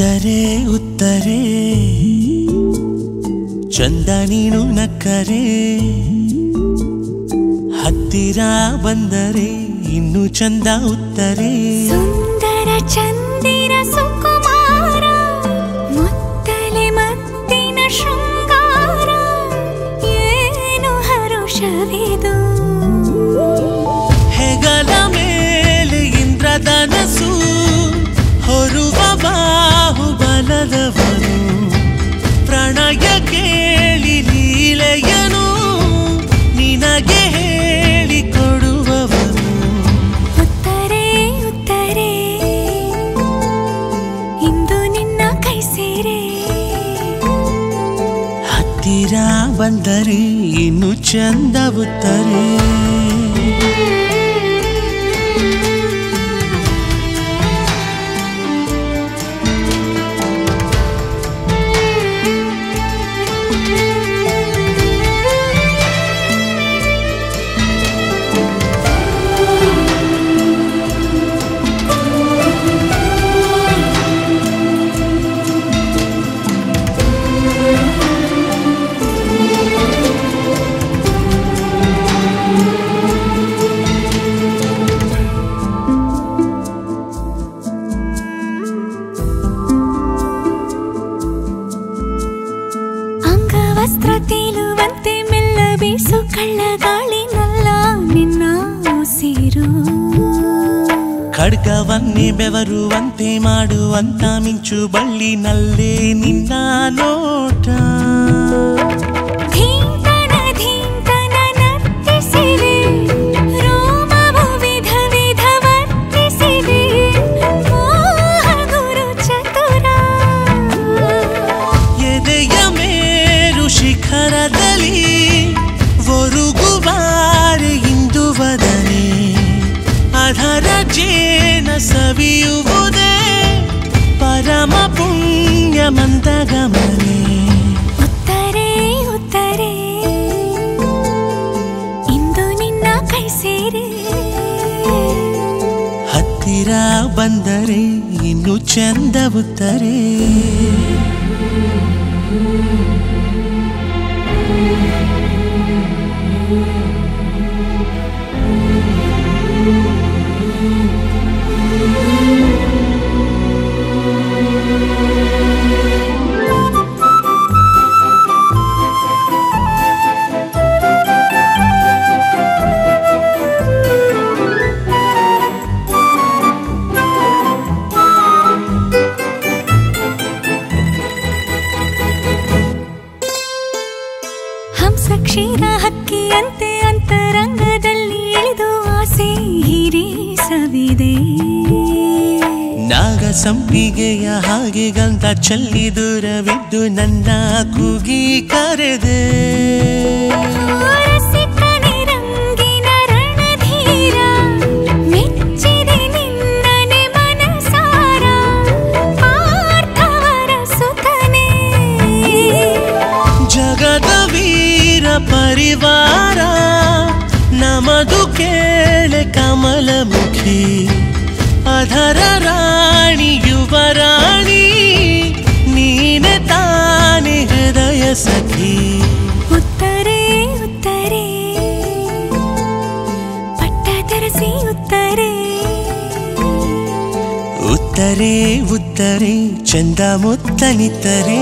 ಉತ್ತರೆ ಉತ್ತರೆ ಚಂದ ನೀನು ನಕ್ಕರೆ. ಹತ್ತಿರ ಬಂದರೆ ಇನ್ನು ಚಂದ ಉತ್ತರೆ. ಸುಂದರ ಚಂದಿರ ಬಂದರೆ ಇನ್ನು ಚಂದ ಬೀಸು ಕಳ್ಳ ಗಾಳಿನಲ್ಲ ನಿನ್ನ ಉಸಿರು ಖಡ್ಗವನ್ನೇ ಬೆವರುವಂತೆ ಮಾಡುವಂತ ಮಿಂಚು ಬಳ್ಳಿನಲ್ಲೇ ನಿನ್ನ ನೋಟ ಸವಿಯುವುದೇ ಪರಮ ಪುಣ್ಯಮಂತ ಗಮನೆ ಉತ್ತರೆ ಉತ್ತರೆ ಇಂದು ನಿನ್ನ ಕೈ ಸೇರೆ ಹತ್ತಿರ ಬಂದರೆ ಇನ್ನು ಚಂದ ಉತ್ತರೆ ಹಂಸ ಕ್ಷೀರ ಹಕ್ಕಿಯಂತೆ ಅಂತರಂಗದಲ್ಲಿ ಇಳಿದು ಆಸೆ ಹಿರಿಸವಿದೆ ನಾಗ ಸಂಪಿಗೆಯ ಹಾಗೆ ಗಂಧ ಚಲ್ಲಿ ದೂರವಿದ್ದು ನನ್ನ ಕೂಗಿ ಕರೆದೆ. ವೀರ ಪರಿವಾರ ನಮದು ಕೇಳೆ ಕಮಲಮುಖಿ ಅಧರ ರಾಣಿ ಯುವರಾಣಿ ನೀನೆ ತಾನೆ ಹೃದಯ ಸಖಿ ಉತ್ತರೆ ಉತ್ತರೆ ಪಟ್ಟ ತೆರೆಸಿ ಉತ್ತರೆ ಉತ್ತರೆ ಉತ್ತರೆ ಚಂದ ಮುತ್ತನಿತ್ತರೆ